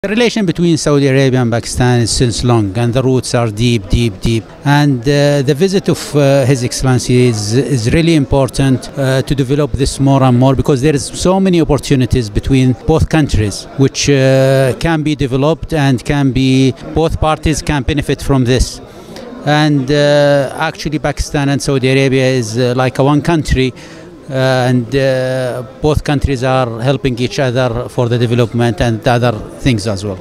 The relation between Saudi Arabia and Pakistan is since long, and the roots are deep, deep, deep. And uh, the visit of uh, His Excellency is, is really important uh, to develop this more and more because there is so many opportunities between both countries, which uh, can be developed and can be both parties can benefit from this. And uh, actually, Pakistan and Saudi Arabia is uh, like a one country. And uh, both countries are helping each other for the development and other things as well.